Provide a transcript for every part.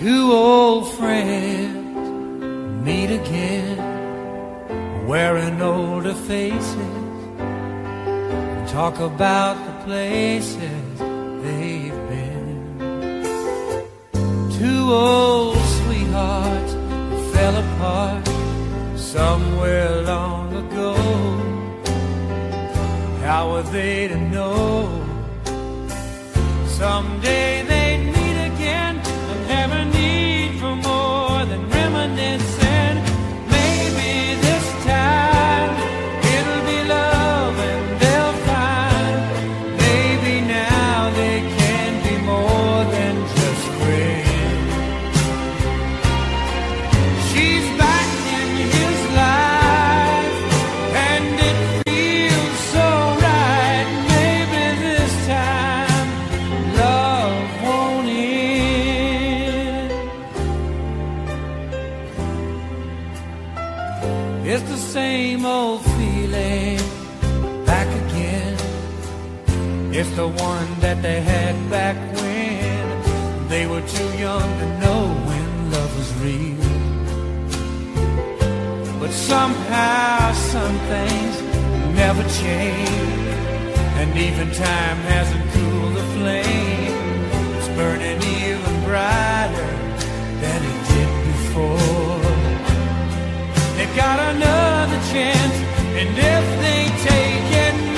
Two old friends meet again, wearing older faces, talk about the places they've been. Two old sweethearts fell apart somewhere long ago. How were they to know? Someday they somehow some things never change. And even time hasn't cooled the flame. It's burning even brighter than it did before. They got another chance, and if they take it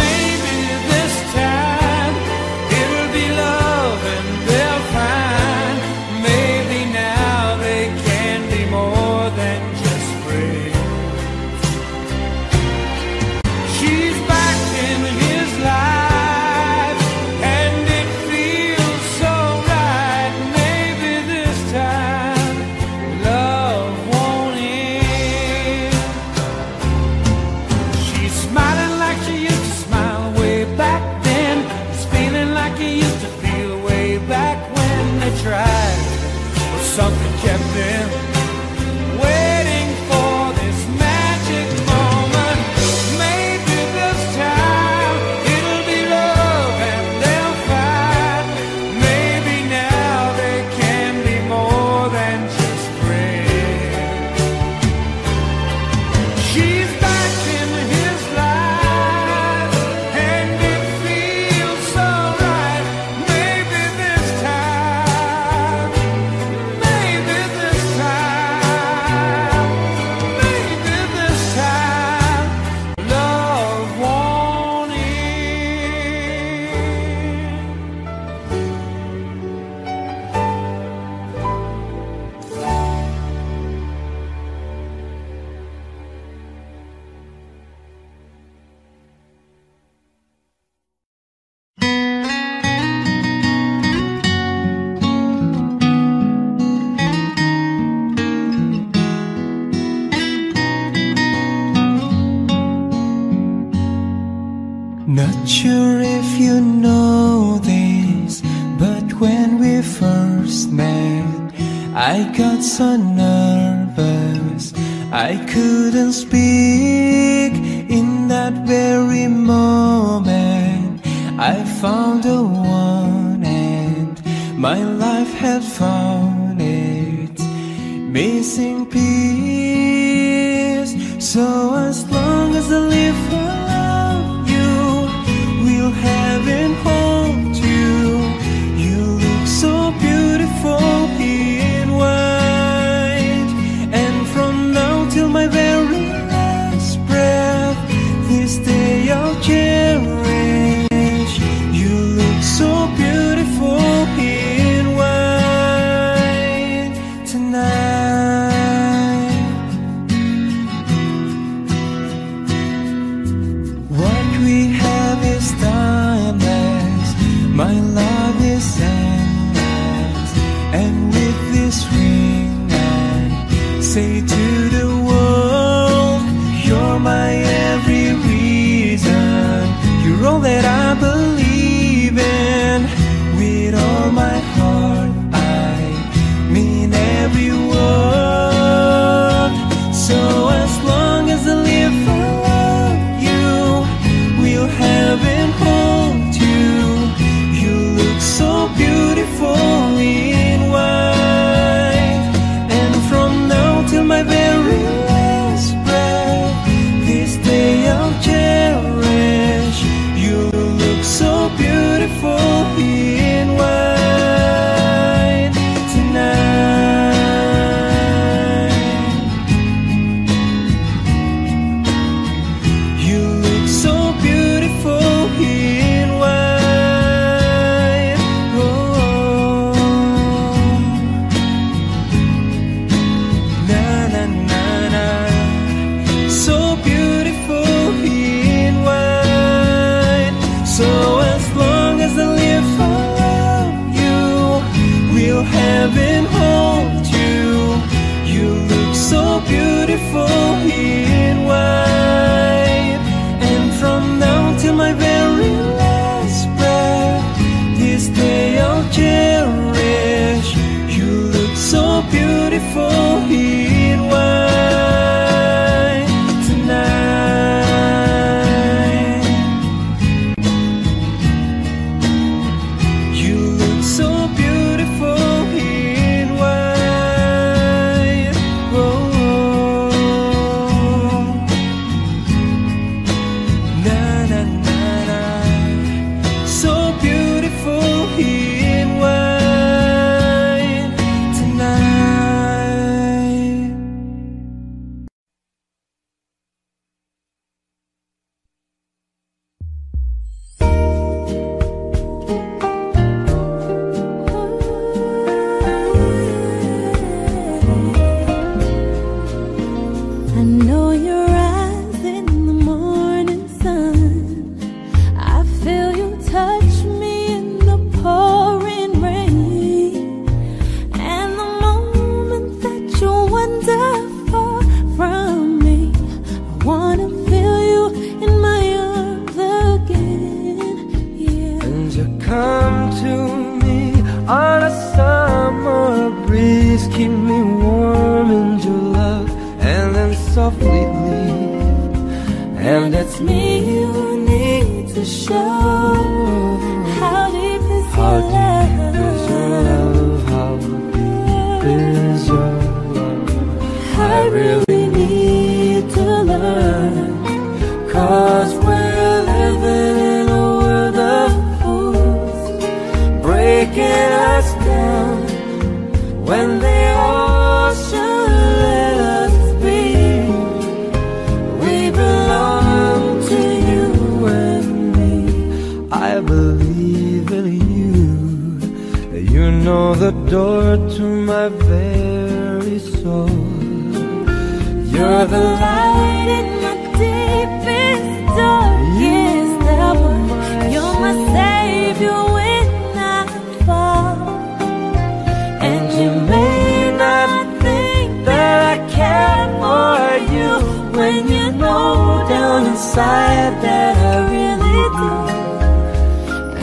inside that I really do.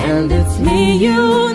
And it's Me you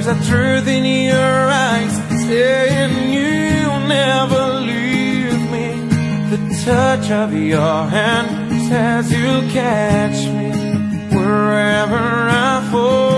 There's a truth in your eyes saying you'll never leave me. The touch of your hand says you'll catch me wherever I fall.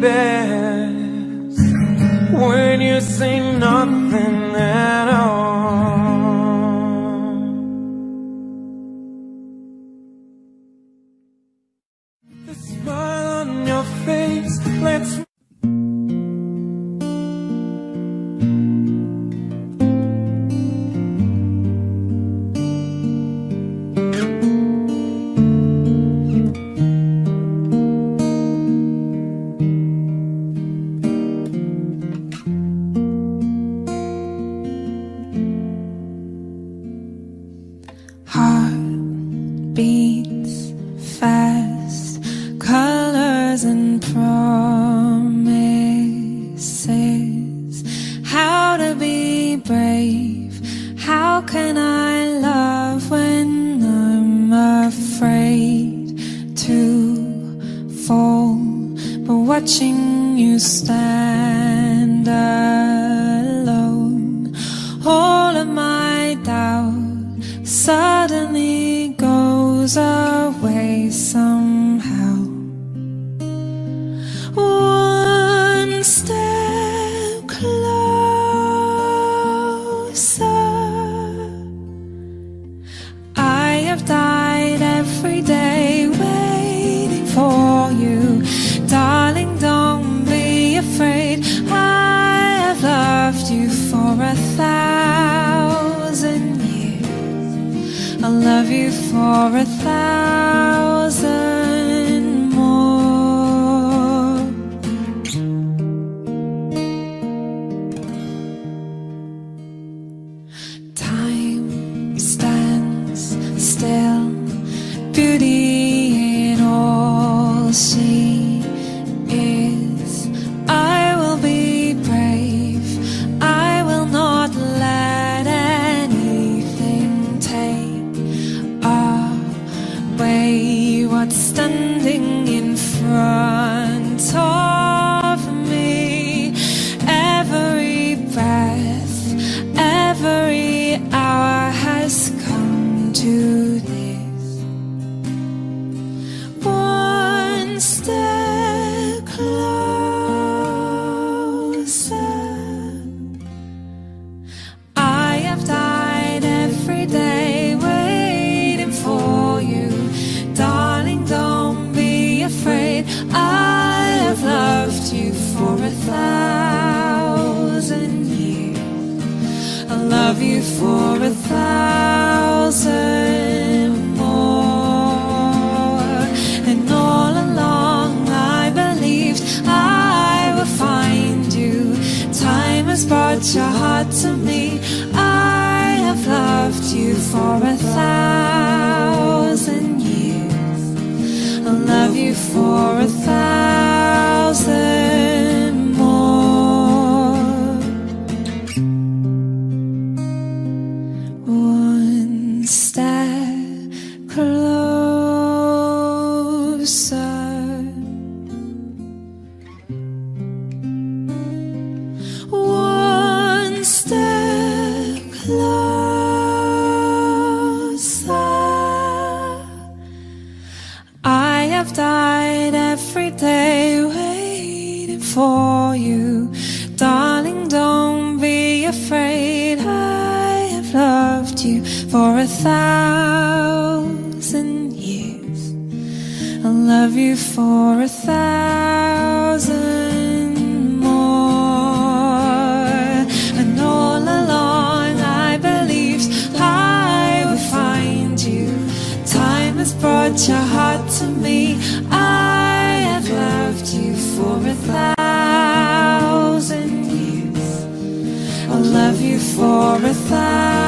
best when you say nothing. So. for you. Darling, don't be afraid. I have loved you for a thousand years. I'll love you for a thousand more. And all along I believed I would find you. Time has brought your heart for a thousand.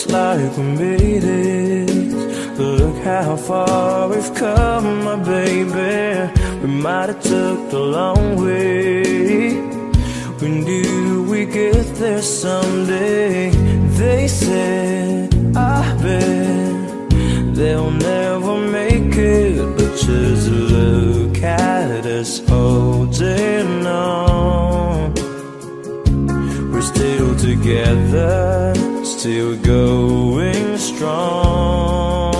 looks like we made it Look how far we've come, my baby. We might have took the long way. When do we get there someday? They said, I bet They'll never make it. But just look at us holding on. We're still together still going strong.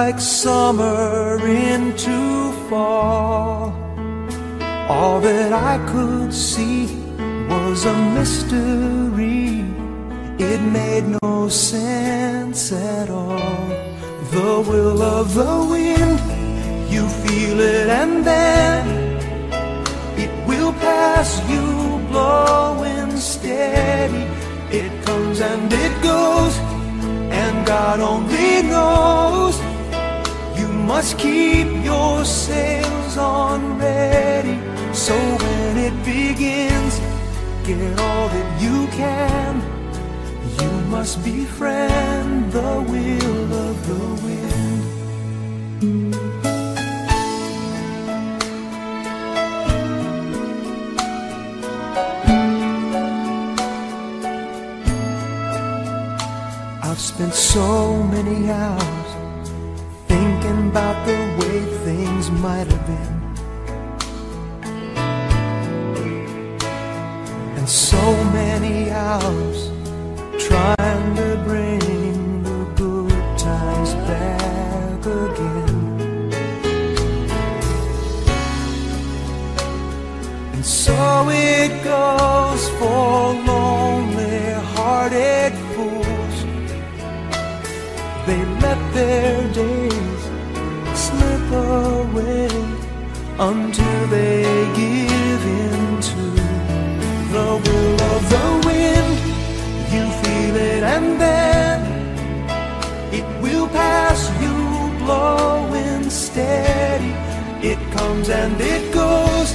like summer into fall. All that I could see was a mystery. It made no sense at all. The will of the wind, you feel it and then it will pass you blowing steady. It comes and it goes, and God only knows. Must keep your sails on ready, so when it begins, get all that you can. You must befriend the will of the wind. I've spent so many hours about the way things might have been. And so many hours trying to bring the good times back again. And so it goes for lonely hearted fools. They let their days they give in to the will of the wind. You feel it and then it will pass you steady. It comes and it goes,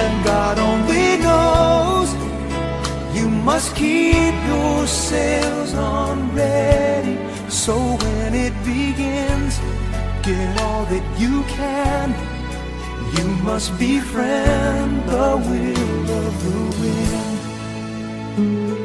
and God only knows. You must keep your sails on ready, so when it begins, get all that you can. You must befriend the will of the wind.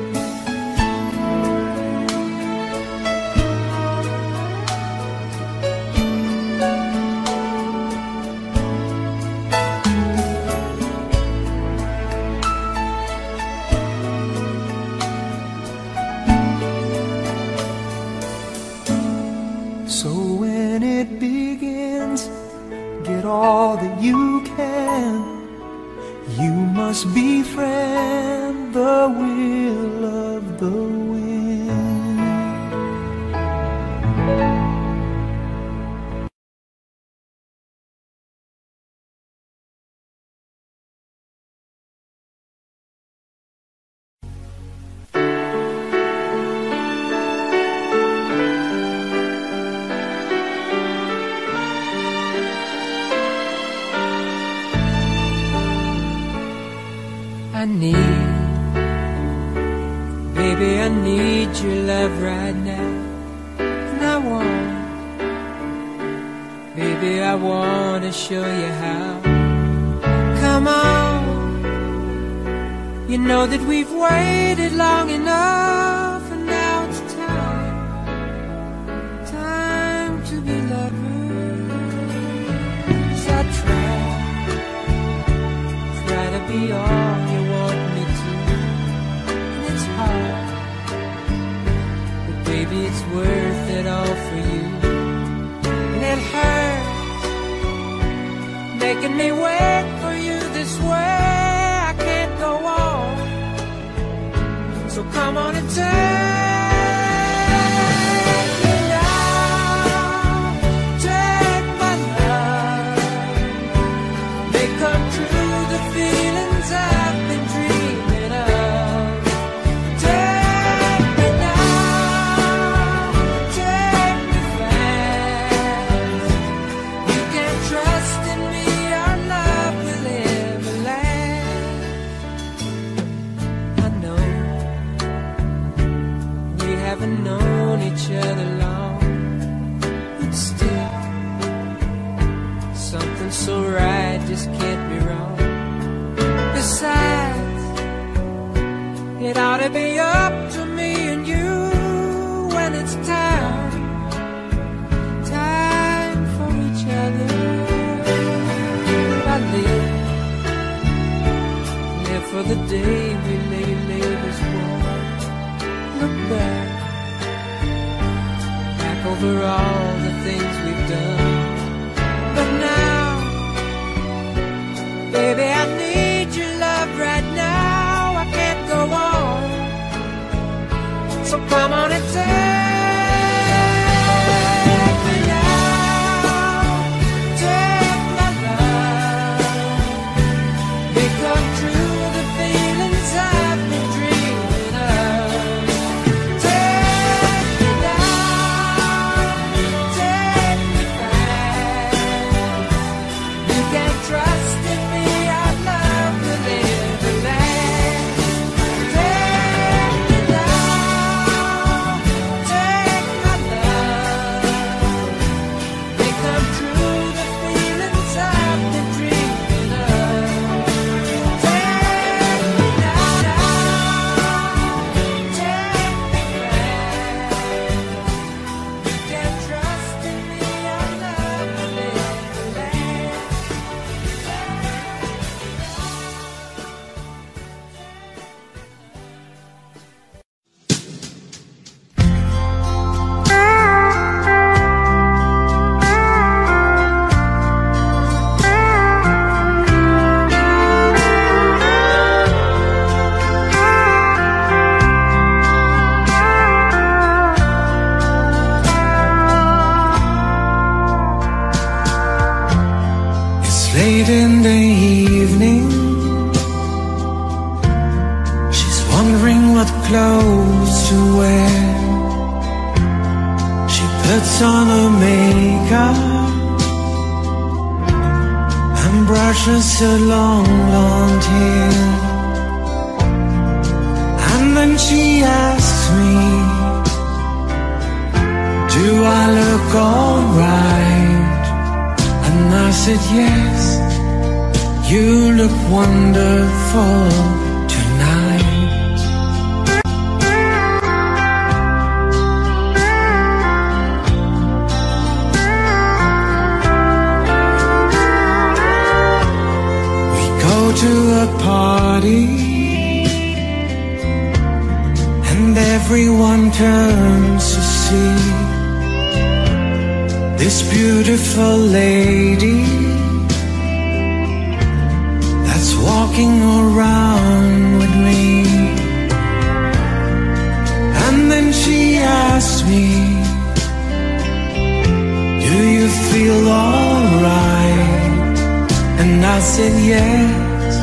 I said yes,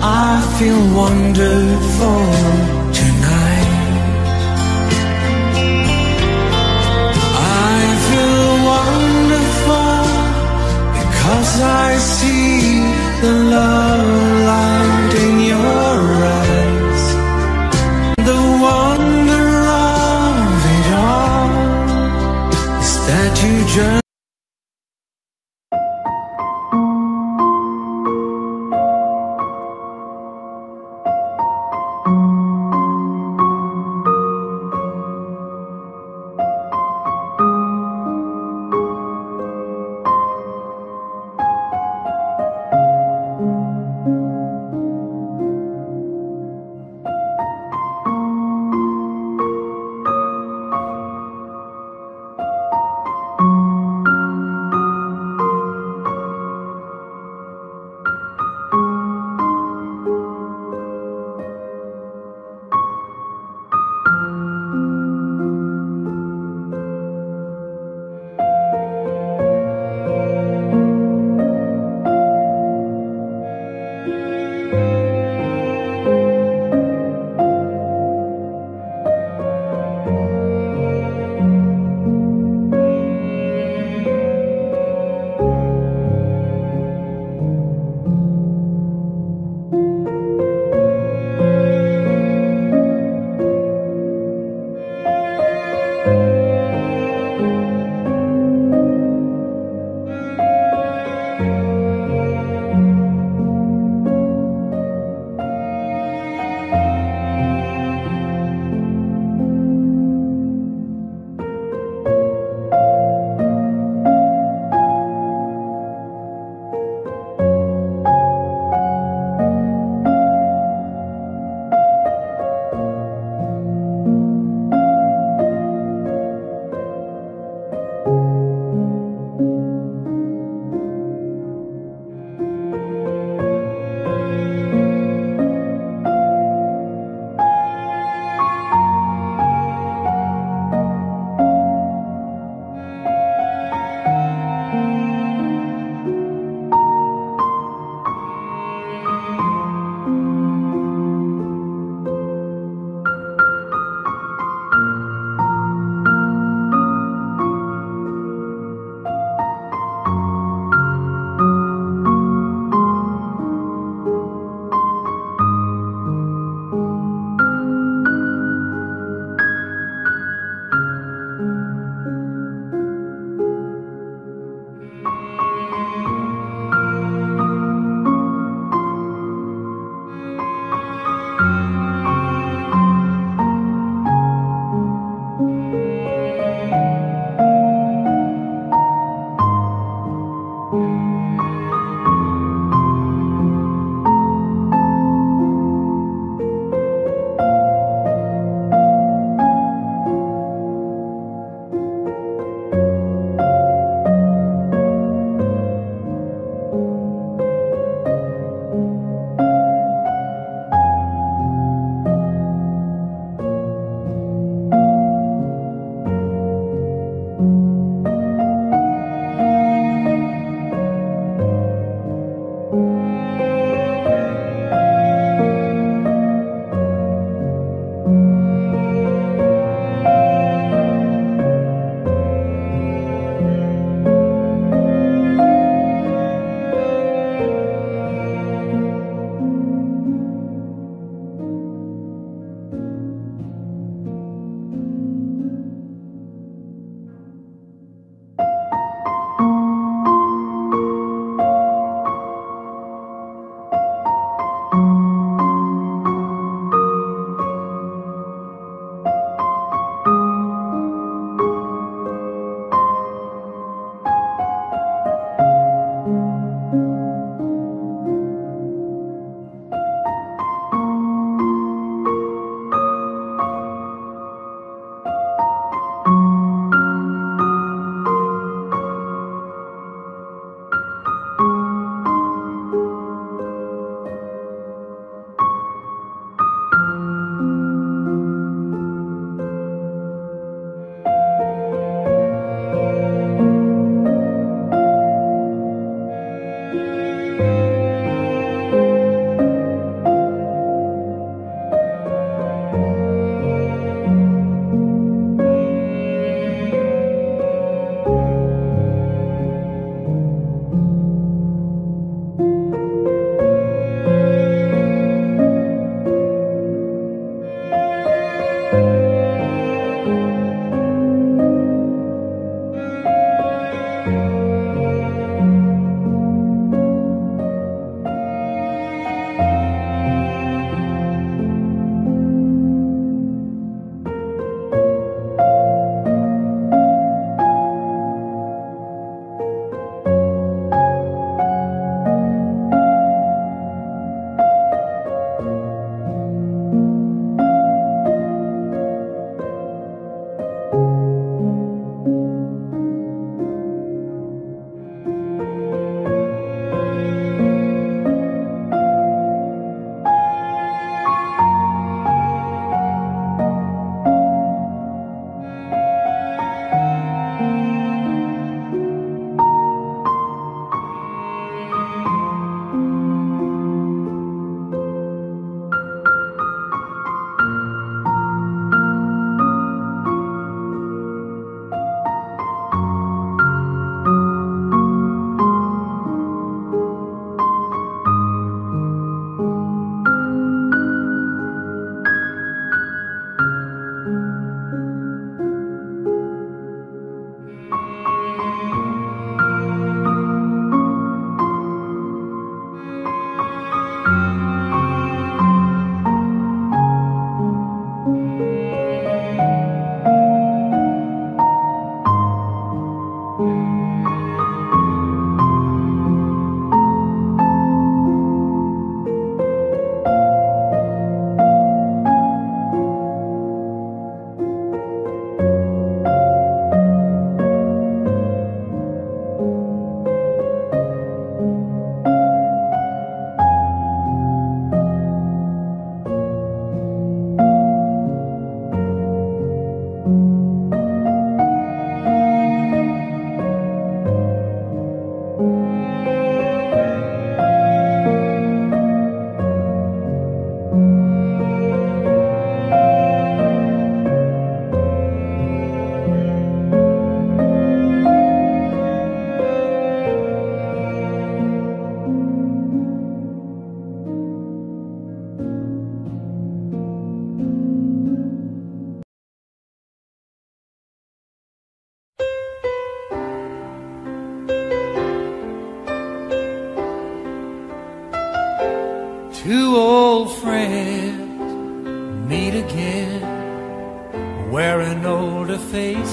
I feel wonderful tonight. I feel wonderful because I see the love.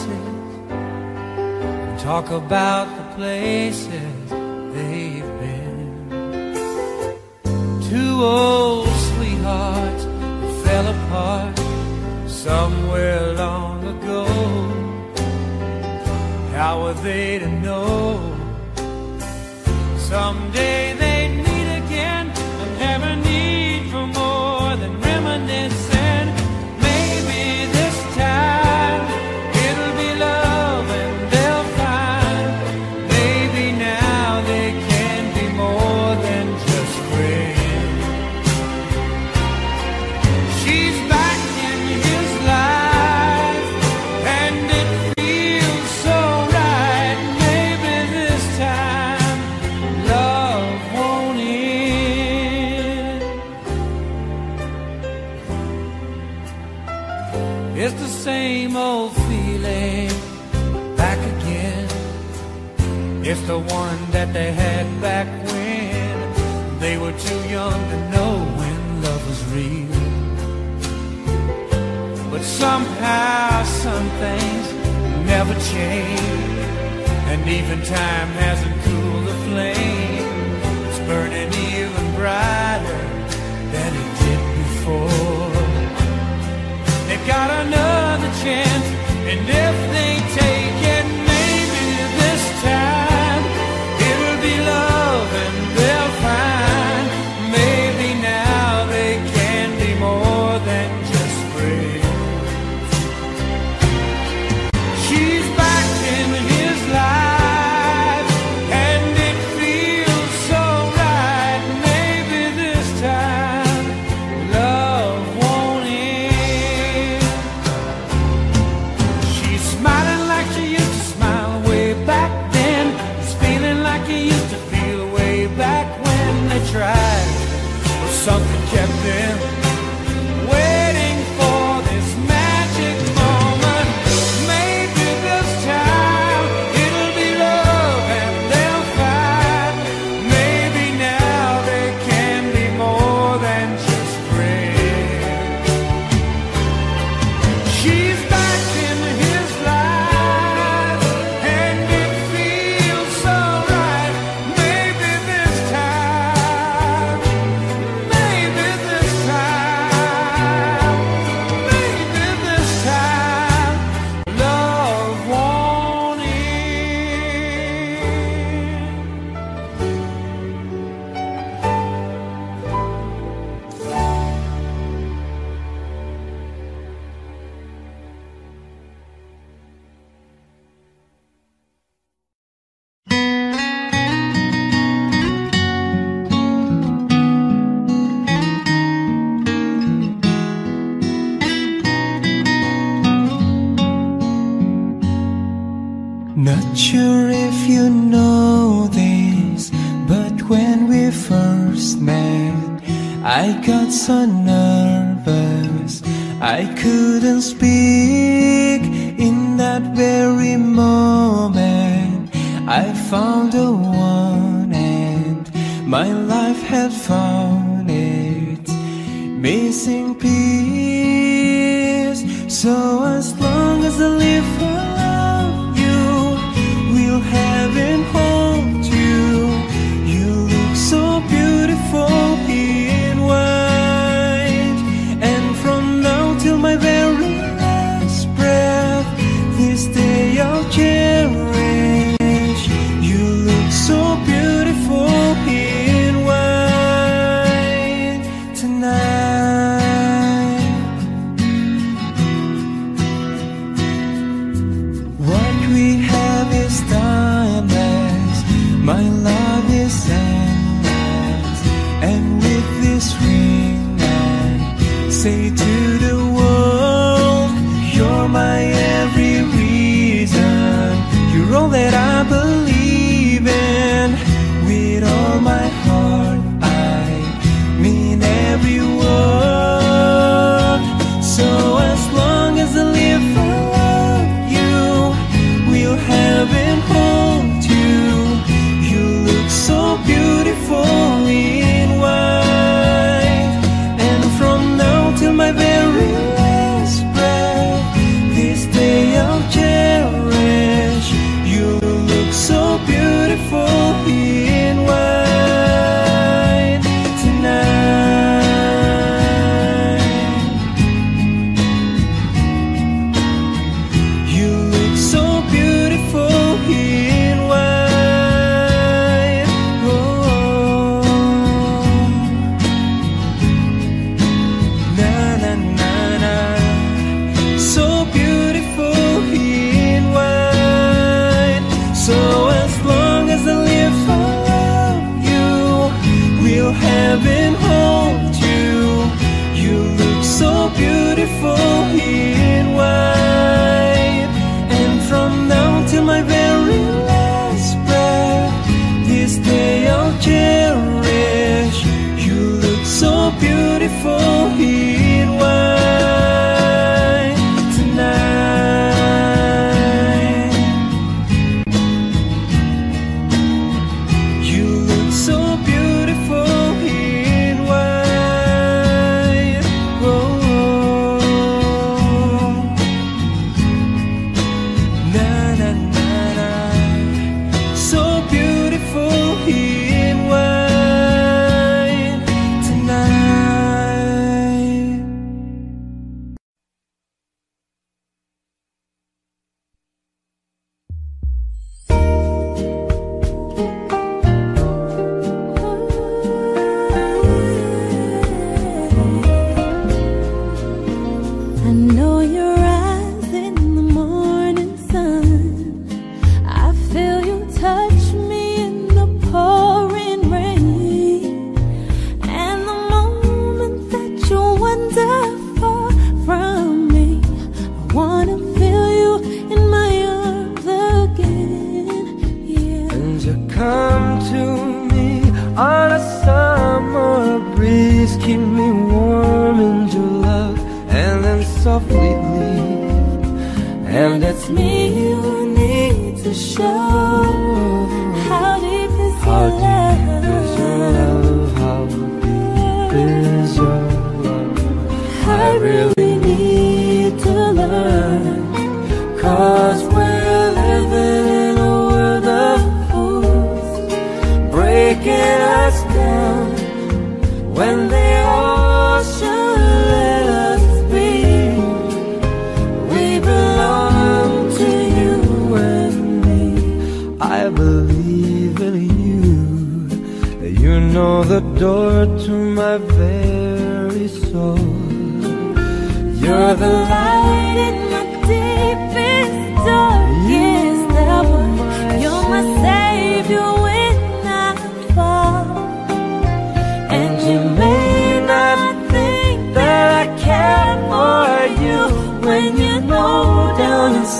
faces talk about the places they've been. Two old sweethearts fell apart somewhere long ago. How were they to know? Someday they the one that they had back when they were too young to know when love was real. But somehow some things never change, and even time hasn't cooled the flame. It's burning even brighter than it did before. They've got another chance, and if they take it. I got so nervous. I couldn't speak. so beautiful in white. And from now till my very last breath, this day I'll cherish. You look so beautiful.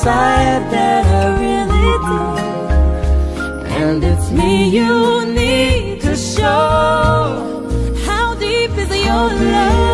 desire that I really do. And it's me you need to show how deep is your love.